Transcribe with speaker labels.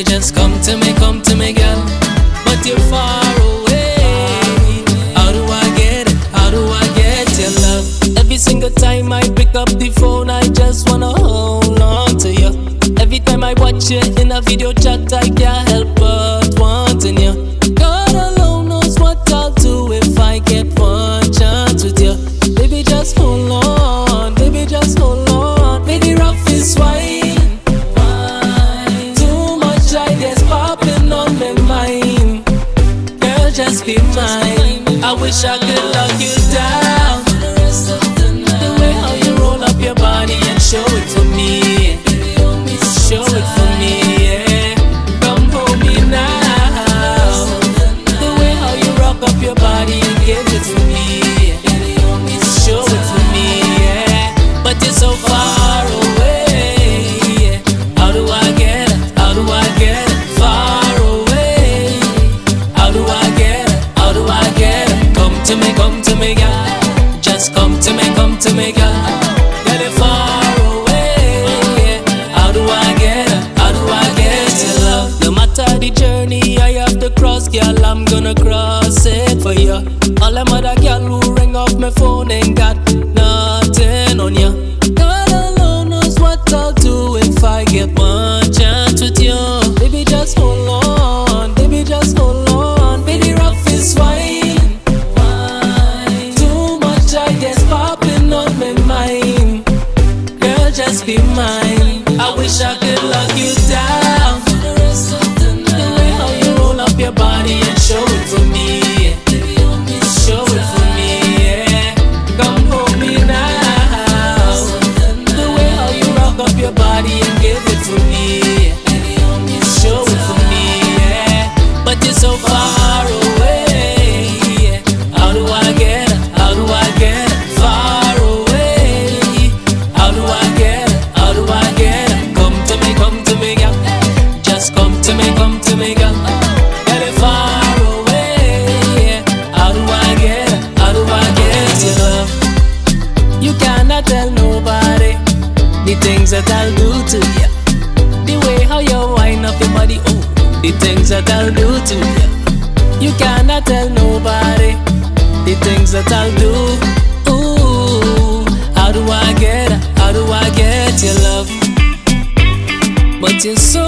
Speaker 1: they just come to me, come to me, girl. But you're far away. How do I get it? How do I get your love? Every single time I pick up the phone, I just wanna hold on to you. Every time I watch you in a video chat, I be mine. I wish I could lock you down. The way how you roll up your body and show it to me. Show it for me, yeah. Come hold me now. The way how you rock up your body and give it to me. Show it I'm cross it for you. All them other girl who ring off my phone ain't got nothing on you. God alone knows what I'll do if I get one chance with you. Baby, just hold on. Baby, just hold on. Baby, rough is fine. Too much ideas popping on my mind. Girl, just be mine. I wish I could lock you show it me. Show it me. Come hold me now. The way how you rock up your body and give it to me. tell nobody the things that I'll do to you. The way how you wind up your body, oh, the things that I'll do to you. You cannot tell nobody the things that I'll do. Ooh, how do I get, how do I get your love? But you're so